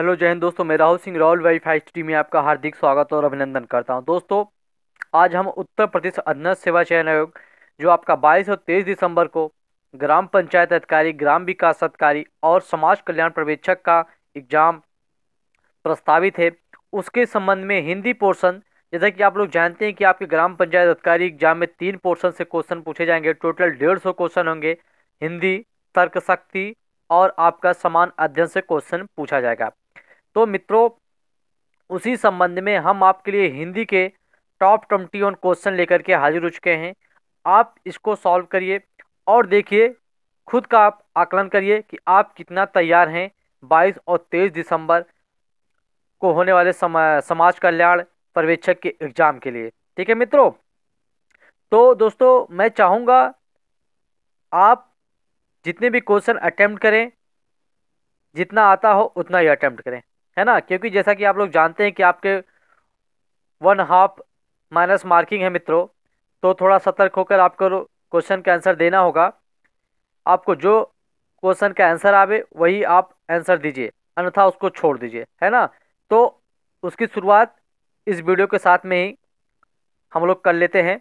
Hello, जय हिंद दोस्तों, मैं राहुल सिंह, राहुल वेरीफाई टी में आपका हार्दिक स्वागत और अभिनंदन करता हूँ। दोस्तों, आज हम उत्तर प्रदेश अधीनस्थ सेवा चयन आयोग, जो आपका 22 और 23 दिसंबर को ग्राम पंचायत अधिकारी, ग्राम विकास अधिकारी और समाज कल्याण पर्यवेक्षक का एग्ज़ाम प्रस्तावित है। उसके संबंध में हिंदी पोर्शन, जैसा कि आप लोग जानते हैं कि आपके ग्राम पंचायत अधिकारी एग्ज़ाम में तीन पोर्शन से क्वेश्चन पूछे जाएँगे। टोटल डेढ़ सौ क्वेश्चन होंगे। हिंदी, तर्क शक्ति और आपका समान अध्ययन से क्वेश्चन पूछा जाएगा। तो मित्रों उसी संबंध में हम आपके लिए हिंदी के टॉप ट्वेंटी वन क्वेश्चन लेकर के हाजिर हो चुके हैं। आप इसको सॉल्व करिए और देखिए खुद का आप आकलन करिए कि आप कितना तैयार हैं 22 और 23 दिसंबर को होने वाले समा, समाज कल्याण पर्यवेक्षक के एग्ज़ाम के लिए। ठीक है मित्रों? तो दोस्तों मैं चाहूँगा आप जितने भी क्वेश्चन अटैम्प्ट करें जितना आता हो उतना ही अटैम्प्ट करें। है ना? क्योंकि जैसा कि आप लोग जानते हैं कि आपके वन हाफ़ माइनस मार्किंग है मित्रों तो थोड़ा सतर्क होकर आपको क्वेश्चन का आंसर देना होगा। आपको जो क्वेश्चन का आंसर आवे, वही आप आंसर दीजिए। अन्यथा उसको छोड़ दीजिए, है ना? तो उसकी शुरुआत इस वीडियो के साथ में ही हम लोग कर लेते हैं।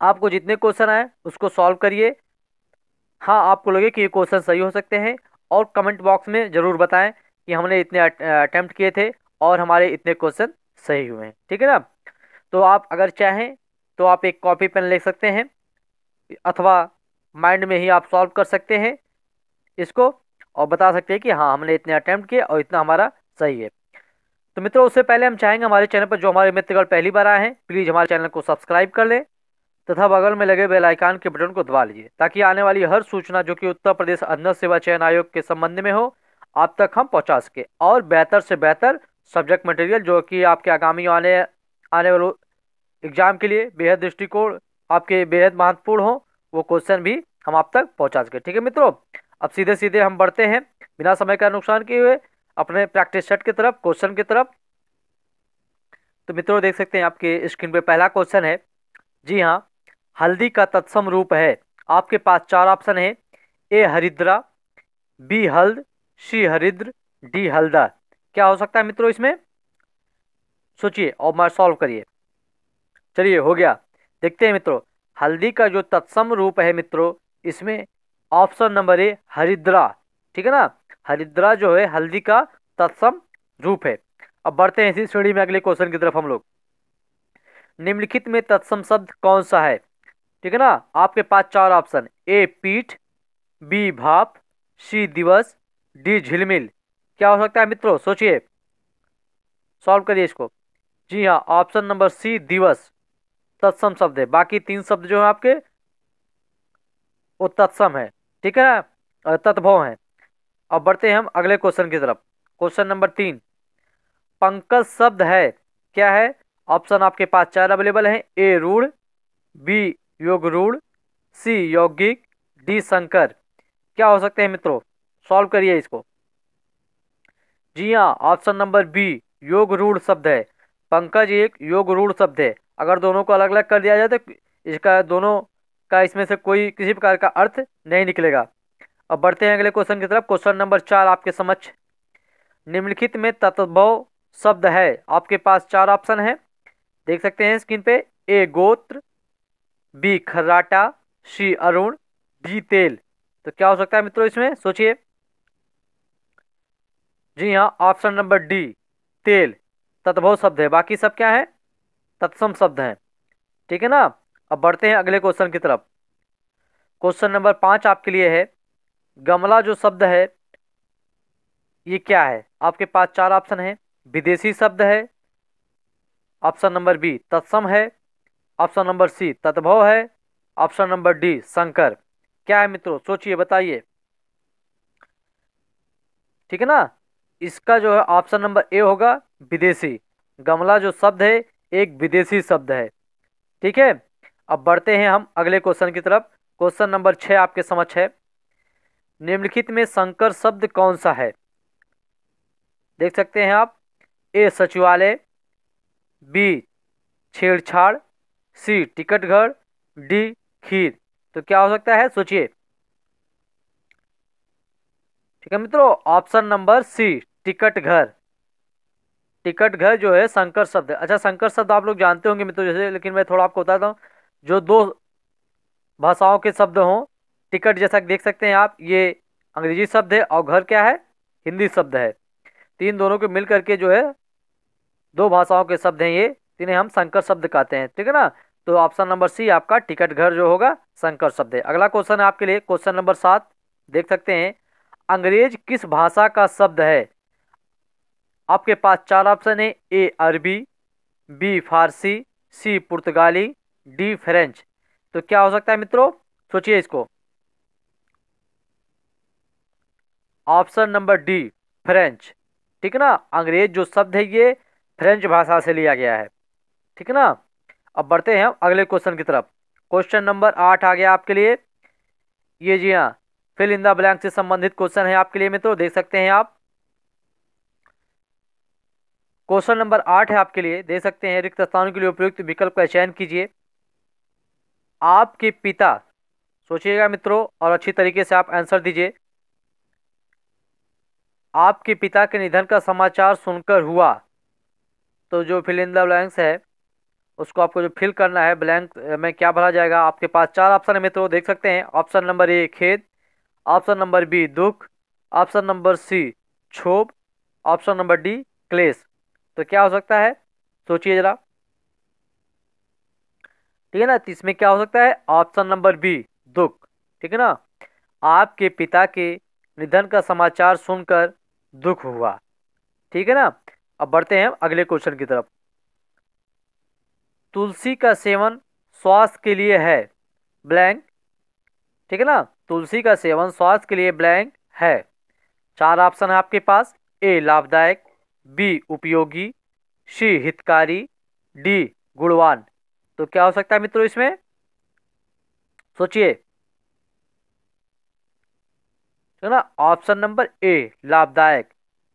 आपको जितने क्वेश्चन आए, उसको सॉल्व करिए। हाँ आपको लगे कि ये क्वेश्चन सही हो सकते हैं, और कमेंट बॉक्स में ज़रूर बताएँ कि हमने इतने अटैम्प्ट किए थे और हमारे इतने क्वेश्चन सही हुए हैं। ठीक है ना? तो आप अगर चाहें तो आप एक कॉपी पेन ले सकते हैं, अथवा माइंड में ही आप सॉल्व कर सकते हैं इसको और बता सकते हैं कि हाँ हमने इतने अटैम्प्ट किए और इतना हमारा सही है। तो मित्रों, उससे पहले हम चाहेंगे हमारे चैनल पर जो हमारे मित्रगण पहली बार आए हैं प्लीज़ हमारे चैनल को सब्सक्राइब कर लें तथा बगल में लगे बेल आइकान के बटन को दबा लीजिए ताकि आने वाली हर सूचना जो कि उत्तर प्रदेश अन्न सेवा चयन आयोग के संबंध में हो आप तक हम पहुँचा सके। और बेहतर से बेहतर सब्जेक्ट मटेरियल जो कि आपके आगामी आने आने वाले एग्ज़ाम के लिए बेहद दृष्टिकोण, आपके बेहद महत्वपूर्ण हो, वो क्वेश्चन भी हम आप तक पहुँचा सके। ठीक है मित्रों? अब सीधे सीधे हम बढ़ते हैं। बिना समय का नुकसान किए हुए अपने प्रैक्टिस सेट की तरफ़ क्वेश्चन की तरफ़। तो मित्रों, देख सकते हैं आपके स्क्रीन पे पहला क्वेश्चन है। जी हाँ हल्दी का तत्सम रूप है। आपके पास चार ऑप्शन है। ए, हरिद्रा, बी, हल्द सी हरिद्र डी हल्दा क्या हो सकता है मित्रों इसमें? सोचिए और मैं सॉल्व करिए। चलिए, हो गया। देखते हैं मित्रों, हल्दी का जो तत्सम रूप है मित्रों, इसमें ऑप्शन नंबर ए हरिद्रा। ठीक है ना? हरिद्रा जो है, हल्दी का तत्सम रूप है। अब बढ़ते हैं इसी श्रेणी में अगले क्वेश्चन की तरफ़ हम लोग। निम्नलिखित में तत्सम शब्द कौन सा है? ठीक है ना? आपके पास चार ऑप्शन ए पीठ बी भाप सी दिवस डी झिलमिल। क्या हो सकता है मित्रों? सोचिए। सॉल्व करिए इसको। जी हाँ ऑप्शन नंबर सी, दिवस। तत्सम शब्द है। बाकी तीन शब्द जो है आपके, वो तत्सम है। ठीक है ना? तत्भव है। अब बढ़ते हैं हम अगले क्वेश्चन की तरफ़। क्वेश्चन नंबर तीन। पंकज शब्द है। क्या है? ऑप्शन आपके पास चार अवेलेबल हैं। ए, रूढ़, बी योग रूढ़ सी, यौगिक, डी, शंकर। क्या हो सकते हैं मित्रों? सॉल्व करिए इसको। जी हाँ ऑप्शन नंबर बी, योग रूढ़ शब्द है। पंकज एक, योग रूढ़ शब्द है। अगर दोनों को अलग अलग कर दिया जाए तो इसका, दोनों का इसमें से कोई किसी प्रकार का अर्थ नहीं निकलेगा। अब बढ़ते हैं अगले क्वेश्चन की तरफ़। क्वेश्चन नंबर चार, आपके समक्ष। निम्नलिखित में तत्भव शब्द है। आपके पास चार ऑप्शन है। देख सकते हैं स्क्रीन पे। ए, गोत्र, बी, खर्राटा, सी, अरुण, डी, तेल। तो क्या हो सकता है मित्रों इसमें? सोचिए। जी हाँ ऑप्शन नंबर डी तेल, तत्भव शब्द है। बाकी सब क्या है? तत्सम शब्द हैं। ठीक है ना? अब बढ़ते हैं अगले क्वेश्चन की तरफ़। क्वेश्चन नंबर पाँच आपके लिए है। गमला जो शब्द है, ये क्या है? आपके पास चार ऑप्शन है। विदेशी शब्द है। ऑप्शन नंबर बी तत्सम है। ऑप्शन नंबर सी तत्भव है। Option number D Shankar. क्या है मित्रों? सोचिए, बताइए। ठीक है ना? इसका जो है ऑप्शन नंबर ए होगा विदेशी। गमला जो शब्द है, एक विदेशी शब्द है। ठीक है? अब बढ़ते हैं हम अगले क्वेश्चन की तरफ़। क्वेश्चन नंबर छः आपके समक्ष है। निम्नलिखित में संकर शब्द कौन सा है? देख सकते हैं आप। ए, सचिवालय, बी, छेड़छाड़, सी टिकट घर डी, खीर। तो क्या हो सकता है? सोचिए। ठीक है मित्रों, ऑप्शन नंबर सी टिकट घर। टिकट घर जो है संकर शब्द अच्छा संकर शब्द आप लोग जानते होंगे मित्रों जैसे, लेकिन मैं थोड़ा आपको बताता हूँ। जो दो भाषाओं के शब्द हों, टिकट जैसा देख सकते हैं आप, ये अंग्रेज़ी शब्द है और घर क्या है? हिंदी शब्द है। तीन दोनों को मिल करके जो है, दो भाषाओं के शब्द हैं ये, जिन्हें हम संकर शब्द कहते हैं, ठीक है ना? तो ऑप्शन नंबर सी आपका टिकट घर जो होगा संकर शब्द है। अगला क्वेश्चन है आपके लिए, क्वेश्चन नंबर सात, देख सकते हैं, अंग्रेज़ किस भाषा का शब्द है? आपके पास चार ऑप्शन है, ए अरबी, बी फारसी, सी पुर्तगाली, डी फ्रेंच। तो क्या हो सकता है मित्रों? सोचिए इसको। Option number D, French. ठीक है ना? अंग्रेज़ जो शब्द है, ये फ्रेंच भाषा से लिया गया है। ठीक है ना? अब बढ़ते हैं अगले क्वेश्चन की तरफ़। क्वेश्चन नंबर आठ आ गया आपके लिए। ये जी हाँ फिल इन द ब्लैंक से संबंधित क्वेश्चन है आपके लिए मित्रों, देख सकते हैं आप। क्वेश्चन नंबर आठ है आपके लिए। देख सकते हैं रिक्त स्थानों के लिए उपयुक्त विकल्प का चयन कीजिए। आपके पिता, सोचिएगा मित्रों और अच्छी तरीके से आप आंसर दीजिए। आपके पिता के निधन का समाचार सुनकर हुआ तो जो फिल इन द ब्लैंक्स है, उसको आपको जो फिल करना है ब्लैंक में क्या भरा जाएगा आपके पास? चार ऑप्शन है मित्रों, देख सकते हैं। ऑप्शन नंबर ए खेद। ऑप्शन नंबर बी दुख। ऑप्शन नंबर सी क्षोभ। ऑप्शन नंबर डी क्लेश। तो क्या हो सकता है? सोचिए जरा। ठीक है ना? तो इसमें क्या हो सकता है? ऑप्शन नंबर बी, दुख। ठीक है ना? आपके पिता के निधन का समाचार सुनकर दुख हुआ। ठीक है ना? अब बढ़ते हैं अगले क्वेश्चन की तरफ़। तुलसी का सेवन स्वास्थ्य के लिए है। ब्लैंक। ठीक है ना? तुलसी का सेवन स्वास्थ्य के लिए ब्लैंक है। चार ऑप्शन है आपके पास। ए, लाभदायक। बी, उपयोगी, सी, हितकारी, डी, गुणवान। तो क्या हो सकता है मित्रों इसमें? सोचिए। ना? ऑप्शन नंबर ए, लाभदायक।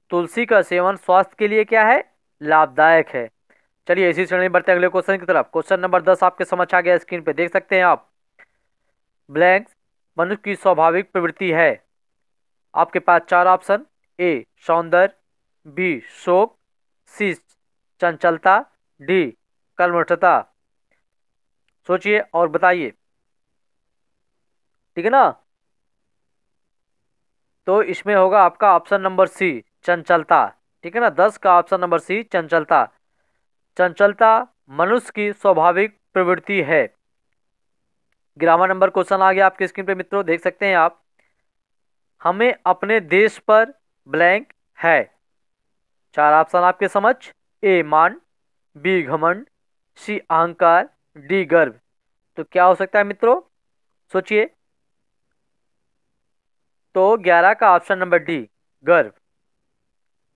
तुलसी का सेवन स्वास्थ्य के लिए क्या है? लाभदायक है। चलिए, इसी श्रेणी में बढ़ते हैं अगले क्वेश्चन की तरफ़। क्वेश्चन नंबर दस आपके समझ आ गया स्क्रीन पे। देख सकते हैं आप। ब्लैंक मनुष्य की स्वाभाविक प्रवृत्ति है। आपके पास चार ऑप्शन ए, सौंदर्य बी, शोक, सी, चंचलता, डी कर्मठता सोचिए और बताइए। ठीक है ना? तो इसमें होगा आपका ऑप्शन नंबर सी चंचलता। ठीक है ना? दस का ऑप्शन नंबर सी चंचलता। चंचलता मनुष्य की स्वाभाविक प्रवृत्ति है। ग्रामर नंबर क्वेश्चन आ गया आपके स्क्रीन पे, मित्रों, देख सकते हैं आप। हमें अपने देश पर ब्लैंक है। चार ऑप्शन आपके समझ ए, मान, बी, घमंड, सी, अहंकार, डी, गर्व। तो क्या हो सकता है मित्रों? सोचिए। तो 11 का ऑप्शन नंबर डी, गर्व।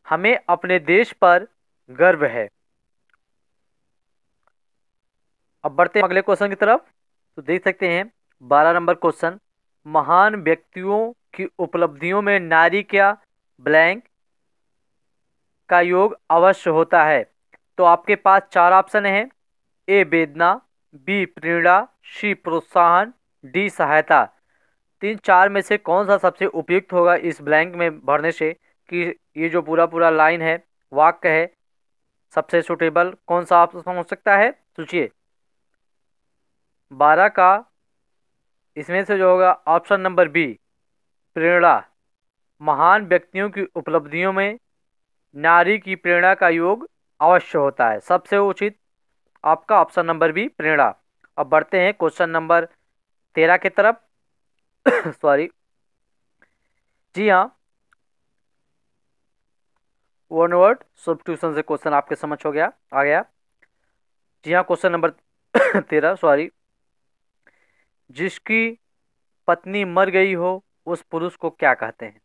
हमें अपने देश पर गर्व है। अब बढ़ते हैं अगले क्वेश्चन की तरफ़। तो देख सकते हैं, बारह नंबर क्वेश्चन। महान व्यक्तियों की उपलब्धियों में नारी क्या ब्लैंक का योग अवश्य होता है। तो आपके पास चार ऑप्शन हैं। ए, वेदना, बी प्रेरणा सी, प्रोत्साहन, डी, सहायता। तीन चार में से कौन सा सबसे उपयुक्त होगा इस ब्लैंक में भरने से कि ये जो पूरा पूरा लाइन है, वाक्य है, सबसे सुटेबल कौन सा ऑप्शन हो सकता है? सोचिए। बारह का इसमें से जो होगा ऑप्शन नंबर बी प्रेरणा महान व्यक्तियों की उपलब्धियों में नारी की प्रेरणा का योग अवश्य होता है। सबसे उचित आपका ऑप्शन नंबर बी प्रेरणा। अब बढ़ते हैं क्वेश्चन नंबर तेरह की तरफ़। सॉरी जी हाँ। वन वर्ड सब्सटीट्यूशन से क्वेश्चन आपके समझ हो गया, आ गया। जी हाँ क्वेश्चन नंबर तेरह सॉरी जिसकी पत्नी मर गई हो, उस पुरुष को क्या कहते हैं?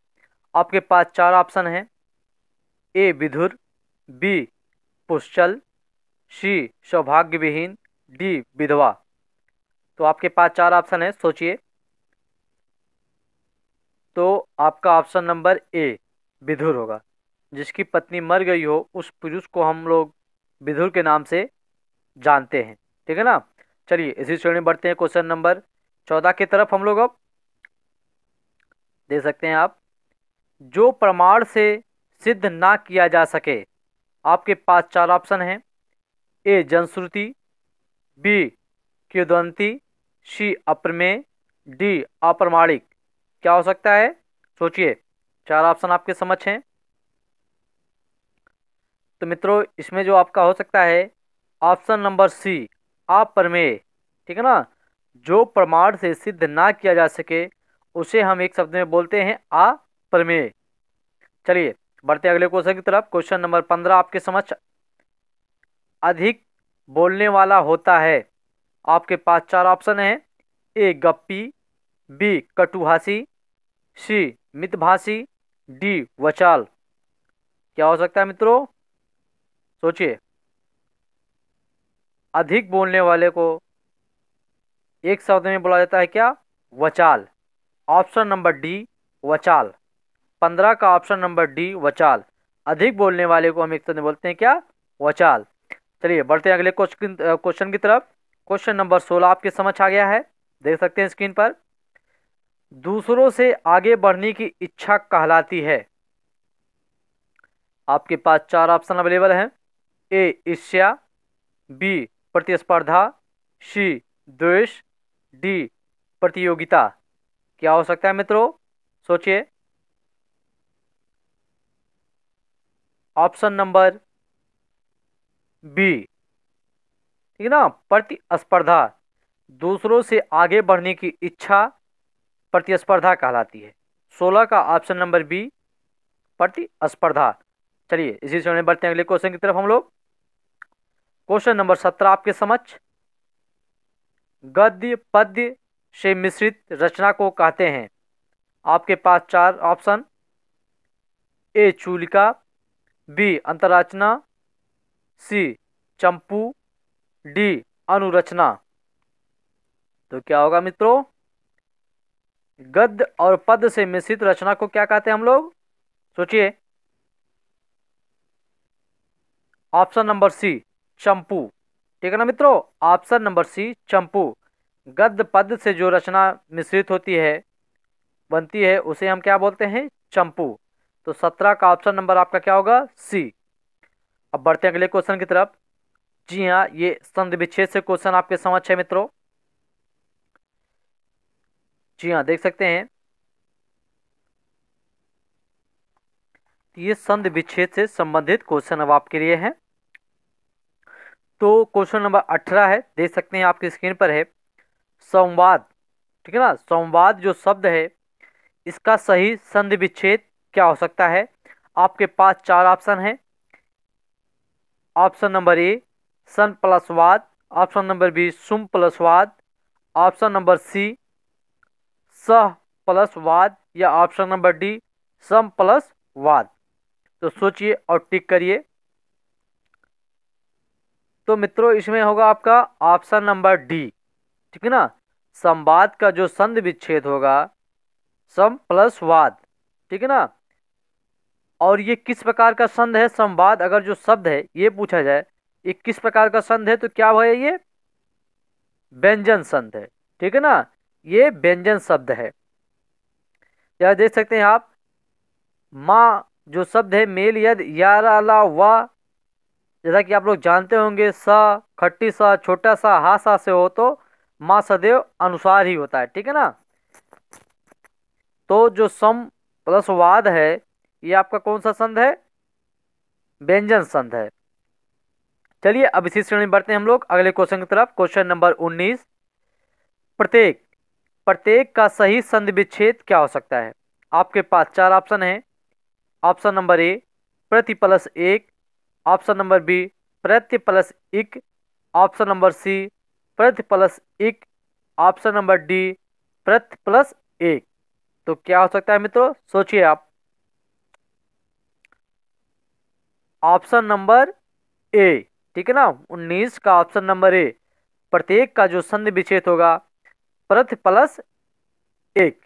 आपके पास चार ऑप्शन हैं। ए विधुर बी पुश्चल सी सौभाग्य विहीन डी विधवा। तो आपके पास चार ऑप्शन है, सोचिए। तो आपका ऑप्शन नंबर ए विधुर होगा। जिसकी पत्नी मर गई हो, उस पुरुष को हम लोग विधुर के नाम से जानते हैं। ठीक है ना? चलिए, इसी श्रेणी में बढ़ते हैं क्वेश्चन नंबर चौदह की तरफ़ हम लोग अब। दे सकते हैं आप। जो प्रमाण से सिद्ध ना किया जा सके। आपके पास चार ऑप्शन हैं। ए, जनश्रुति, बी किदंती सी, अप्रमेय, डी, अप्रमाणिक। क्या हो सकता है? सोचिए। चार ऑप्शन आपके समझ हैं। तो मित्रों, इसमें जो आपका हो सकता है, ऑप्शन नंबर सी, अप्रमेय। ठीक है ना? जो प्रमाण से सिद्ध ना किया जा सके, उसे हम एक शब्द में बोलते हैं, अप्रमेय। चलिए बढ़ते अगले क्वेश्चन की तरफ़। क्वेश्चन नंबर पंद्रह आपके समक्ष अधिक बोलने वाला होता है। आपके पास चार ऑप्शन है। ए, गप्पी, बी कटुभाषी सी, मितभाषी, डी, वचाल। क्या हो सकता है मित्रों? सोचिए। अधिक बोलने वाले को एक शब्द में बोला जाता है क्या? वचाल। ऑप्शन नंबर डी, वचाल। पंद्रह का ऑप्शन नंबर डी, वचाल। अधिक बोलने वाले को हम एक में बोलते हैं क्या? वचाल। चलिए, बढ़ते हैं अगले क्वेश्चन क्वेश्चन की तरफ़। क्वेश्चन नंबर सोलह आपके समझ आ गया है। देख सकते हैं स्क्रीन पर। दूसरों से आगे बढ़ने की इच्छा कहलाती है। आपके पास चार ऑप्शन अवेलेबल हैं। ए, ईर्ष्या। बी, प्रतिस्पर्धा। सी, द्वेष। डी, प्रतियोगिता। क्या हो सकता है मित्रों? सोचिए। Option number B. ठीक है ना? प्रतिस्पर्धा दूसरों से आगे बढ़ने की इच्छा प्रतिस्पर्धा कहलाती है। सोलह का ऑप्शन नंबर बी, प्रतिस्पर्धा। चलिए, इसी से बढ़ते हैं अगले क्वेश्चन की तरफ़ हम लोग। क्वेश्चन नंबर सत्रह आपके समक्ष। गद्य पद्य से मिश्रित रचना को कहते हैं। आपके पास चार ऑप्शन ए चूलिका बी अंतरचना सी, चंपू, डी, अनुरचना। तो क्या होगा मित्रों? गद्य और पद से मिश्रित रचना को क्या कहते हैं हम लोग? सोचिए। ऑप्शन नंबर सी, चंपू। ठीक है ना मित्रों? ऑप्शन नंबर सी, चंपू। गद्य पद से जो रचना मिश्रित होती है, बनती है, उसे हम क्या बोलते हैं? चंपू। तो सत्रह का ऑप्शन नंबर आपका क्या होगा? सी अब बढ़ते हैं अगले क्वेश्चन की तरफ़। जी हाँ ये संध विच्छेद से क्वेश्चन आपके समझ है मित्रों। जी हाँ देख सकते हैं। ये संध विच्छेद से संबंधित क्वेश्चन अब आपके लिए है। तो क्वेश्चन नंबर अठारह है, देख सकते हैं आपकी स्क्रीन पर है। संवाद, ठीक है ना? संवाद जो शब्द है, इसका सही संध विच्छेद क्या हो सकता है? आपके पास चार ऑप्शन है। ऑप्शन नंबर ए सन प्लस वाद ऑप्शन नंबर बी सुम प्लस वाद ऑप्शन नंबर सी सह प्लस वाद या ऑप्शन नंबर डी सम प्लस वाद तो सोचिए और टिक करिए। तो मित्रों, इसमें होगा आपका ऑप्शन नंबर डी ठीक है ना? संवाद का जो संध विच्छेद होगा सम प्लस वाद ठीक है ना? और ये किस प्रकार का संध है? संवाद अगर जो शब्द है, ये पूछा जाए, ये किस प्रकार का संध है तो क्या है ये? व्यंजन संध है। ठीक है ना? ये व्यंजन शब्द है। या देख सकते हैं आप, माँ जो शब्द है, मेल यद यारा वा, जैसा कि आप लोग जानते होंगे, स खट्टी सा, छोटा सा, हा सा से हो तो माँ सदैव अनुसार ही होता है। ठीक है ना? तो जो सम प्लस वाद है ये आपका कौन सा संध है? व्यंजन संध है। चलिए, अब इसी श्रेणी बढ़ते हैं हम लोग। अगले क्वेश्चन की तरफ़ क्वेश्चन नंबर उन्नीस। प्रत्येक प्रत्येक का सही संध विच्छेद क्या हो सकता है? आपके पास चार ऑप्शन है। ऑप्शन नंबर ए प्रति प्लस एक। ऑप्शन नंबर बी प्रत्य प्लस इक ऑप्शन नंबर सी प्रति प्लस इक ऑप्शन नंबर डी प्रति प्लस एक। तो क्या हो सकता है मित्रों? सोचिए आप। ऑप्शन नंबर ए, ठीक है ना? उन्नीस का ऑप्शन नंबर ए। प्रत्येक का जो संधि विच्छेद होगा प्रथ प्लस एक।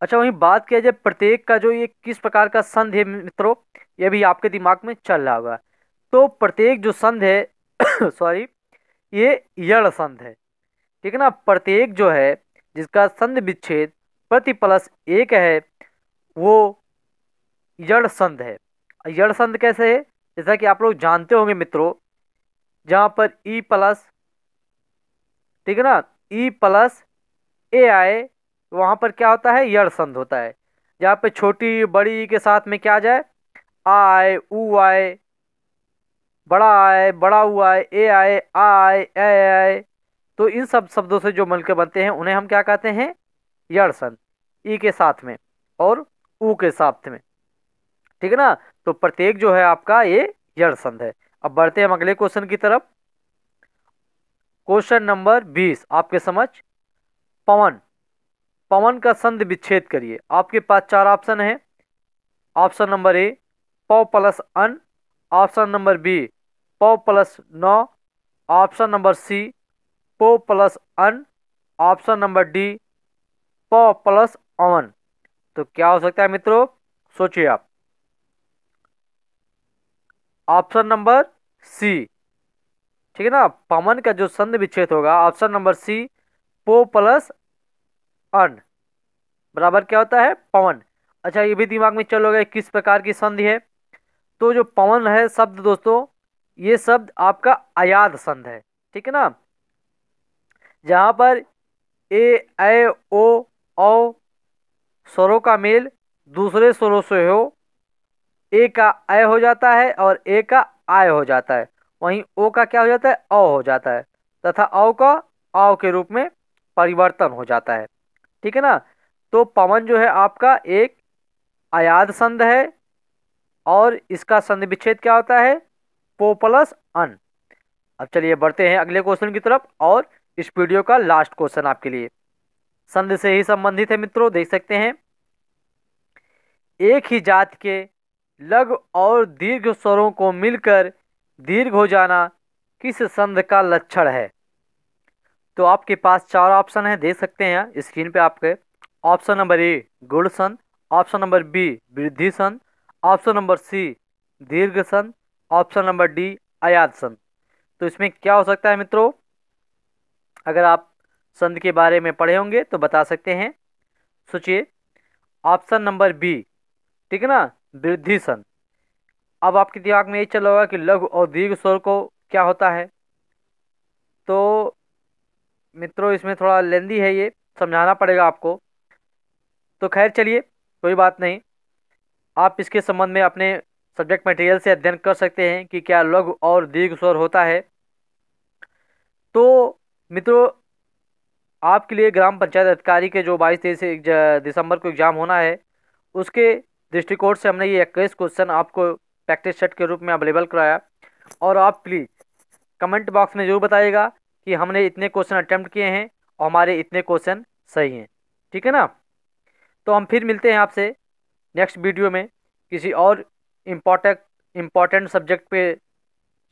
अच्छा वहीं बात किया जाए प्रत्येक का जो ये किस प्रकार का संध है मित्रों, ये भी आपके दिमाग में चल रहा होगा। तो प्रत्येक जो संध है सॉरी ये यड़ संध है। ठीक है ना? प्रत्येक जो है, जिसका संध विच्छेद प्रति प्लस एक है, वो यड़ संध है। यड़ संध कैसे है? जैसा कि आप लोग जानते होंगे मित्रों, जहाँ पर ई प्लस ठीक है ना? ई प्लस ए आए, वहाँ पर क्या होता है? यड़ संध होता है। जहाँ पे छोटी बड़ी के साथ में क्या आ जाए? आ आए, ऊ आए, बड़ा आए, बड़ा ऊ आए ए आए, आ आए, ए आए। तो इन सब शब्दों से जो मिलकर बनते हैं, उन्हें हम क्या कहते हैं? यड़ संध ई के साथ में और ऊ के साथ में। ठीक है ना? तो प्रत्येक जो है आपका ये यड़ संध है। अब बढ़ते हैं हम अगले क्वेश्चन की तरफ़। क्वेश्चन नंबर बीस, आपके समझ? पवन। पवन का संध विच्छेद करिए। आपके पास चार ऑप्शन है। ऑप्शन नंबर ए प प्लस अन। ऑप्शन नंबर बी प प्लस नौ। ऑप्शन नंबर सी पो प्लस अन। ऑप्शन नंबर डी प प्लस अवन। तो क्या हो सकता है मित्रों? सोचिए आप। Option number C. ठीक है ना? पवन का जो संध विच्छेद होगा, ऑप्शन नंबर सी, पो प्लस अन। बराबर क्या होता है? पवन। अच्छा ये भी दिमाग में चलोगे किस प्रकार की संधि है। तो जो पवन है शब्द दोस्तों, ये शब्द आपका अयाद संध है। ठीक है ना? जहाँ पर ए ए ओ स्वरों का मेल दूसरे स्वरों से हो ए का अय हो जाता है और ए का आय हो जाता है। वहीं ओ का क्या हो जाता है? अ हो जाता है। तथा औ का आव के रूप में परिवर्तन हो जाता है। ठीक है ना? तो पवन जो है आपका एक अयाद संध है और इसका संधि विच्छेद क्या होता है? पो प्लस अन। अब चलिए बढ़ते हैं अगले क्वेश्चन की तरफ़ और इस वीडियो का लास्ट क्वेश्चन आपके लिए। संधि से ही संबंधित है मित्रों, देख सकते हैं। एक ही जात के लघु और दीर्घ स्वरों को मिलकर दीर्घ हो जाना किस संध का लक्षण है? तो आपके पास चार ऑप्शन है, देख सकते हैं स्क्रीन पे आपके। ऑप्शन नंबर ए, गुण संध ऑप्शन नंबर बी, वृद्धि संध ऑप्शन नंबर सी, दीर्घ संध ऑप्शन नंबर डी अयाद संध तो इसमें क्या हो सकता है मित्रों? अगर आप संध के बारे में पढ़े होंगे तो बता सकते हैं। सोचिए, ऑप्शन नंबर बी, ठीक है ना? वृद्धि सन। अब आपके दिमाग में ये चल होगा कि लघु और दीर्घ स्वर को क्या होता है? तो मित्रों, इसमें थोड़ा लेंदी है ये, समझाना पड़ेगा आपको। तो खैर चलिए, कोई बात नहीं। आप इसके संबंध में अपने सब्जेक्ट मटेरियल से अध्ययन कर सकते हैं कि क्या लघु और दीर्घ स्वर होता है। तो मित्रों, आपके लिए ग्राम पंचायत अधिकारी के जो बाईस तेईस दिसंबर को एग्ज़ाम होना है, उसके दृष्टिकोण से हमने ये इक्कीस क्वेश्चन आपको प्रैक्टिस सेट के रूप में अवेलेबल कराया। और आप प्लीज़ कमेंट बॉक्स में ज़रूर बताइएगा कि हमने इतने क्वेश्चन अटैम्प्ट किए हैं और हमारे इतने क्वेश्चन सही हैं। ठीक है ना? तो हम फिर मिलते हैं आपसे नेक्स्ट वीडियो में किसी और इम्पोर्टेंट इंपॉर्टेंट सब्जेक्ट पे,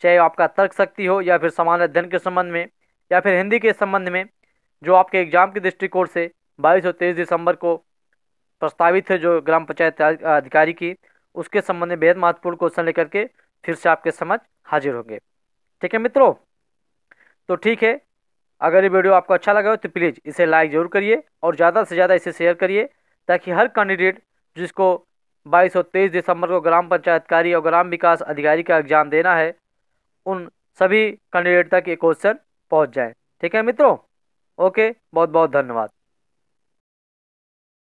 चाहे आपका तर्क शक्ति हो या फिर समान अध्ययन के संबंध में या फिर हिंदी के संबंध में, जो आपके एग्ज़ाम के दृष्टिकोण से बाईस और तेईस दिसंबर को प्रस्तावित है जो ग्राम पंचायत अधिकारी की, उसके संबंध में बेहद महत्वपूर्ण क्वेश्चन लेकर के फिर से आपके समझ हाजिर होंगे। ठीक है मित्रों? तो ठीक है, अगर ये वीडियो आपको अच्छा लगा हो तो प्लीज़ इसे लाइक ज़रूर करिए और ज़्यादा से ज़्यादा इसे शेयर करिए ताकि हर कैंडिडेट जिसको बाईस और तेईस दिसंबर को ग्राम पंचायतकारी और ग्राम विकास अधिकारी का एग्ज़ाम देना है, उन सभी कैंडिडेट तक ये क्वेश्चन पहुँच जाए। ठीक है मित्रों? ओके बहुत बहुत धन्यवाद।